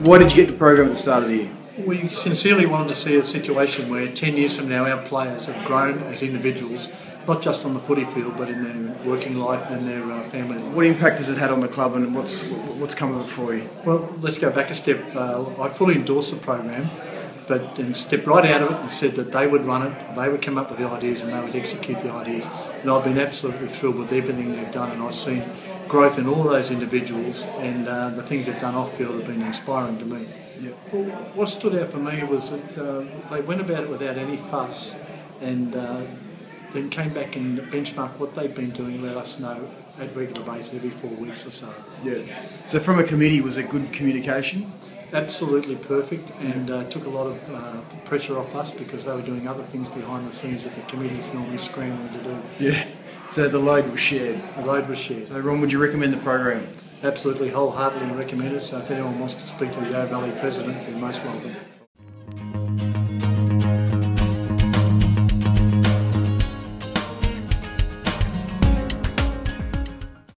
Why did you get the program at the start of the year? We sincerely wanted to see a situation where 10 years from now our players have grown as individuals, not just on the footy field, but in their working life and their uh, family life. What impact has it had on the club, and what's what's come of it for you? Well, let's go back a step. Uh, I fully endorse the program, but then stepped right out of it and said that they would run it, they would come up with the ideas, and they would execute the ideas. And I've been absolutely thrilled with everything they've done, and I've seen growth in all those individuals, and uh, the things they've done off field have been inspiring to me. Yep. Well, what stood out for me was that uh, they went about it without any fuss, and uh, then came back and benchmarked what they've been doing, let us know at regular basis every four weeks or so. Yeah. So from a committee, was it good communication? Absolutely perfect and uh, took a lot of uh, pressure off us because they were doing other things behind the scenes that the committee's normally scrambling to do. Yeah. So the load was shared. The load was shared. So Ron, would you recommend the program? Absolutely wholeheartedly recommend it. So if anyone wants to speak to the Yarra Valley President, they're most welcome.